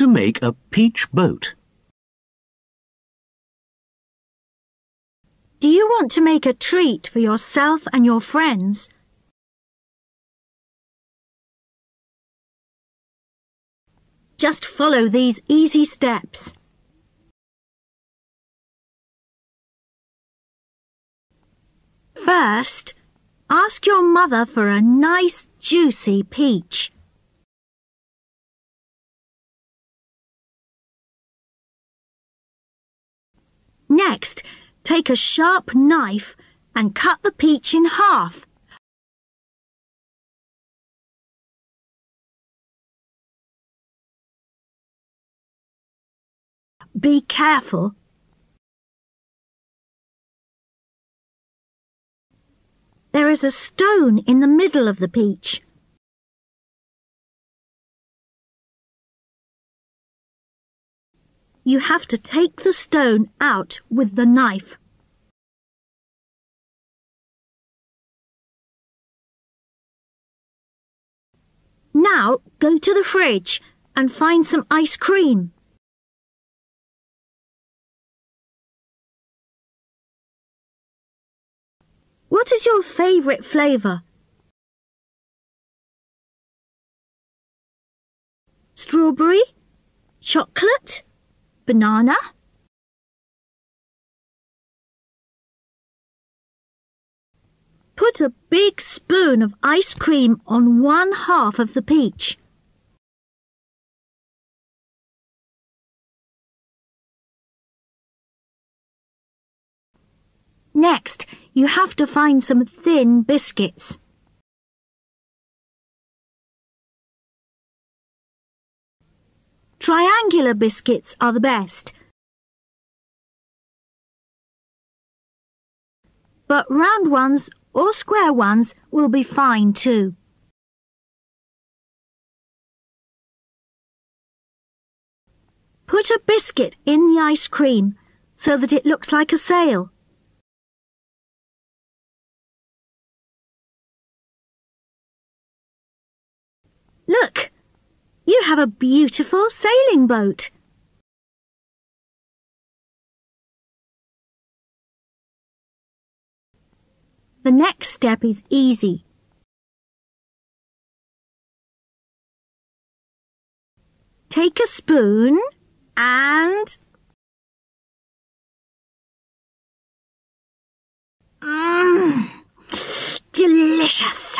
To make a peach boat. Do you want to make a treat for yourself and your friends? Just follow these easy steps. First, ask your mother for a nice juicy peach. Next, take a sharp knife and cut the peach in half. Be careful. There is a stone in the middle of the peach. You have to take the stone out with the knife. Now go to the fridge and find some ice cream. What is your favourite flavour? Strawberry? Chocolate? Banana? Put a big spoon of ice cream on one half of the peach. Next, you have to find some thin biscuits. Triangular biscuits are the best. But round ones or square ones will be fine too. Put a biscuit in the ice cream so that it looks like a sail. Look! A beautiful sailing boat. The next step is easy. Take a spoon and... Mmm, delicious!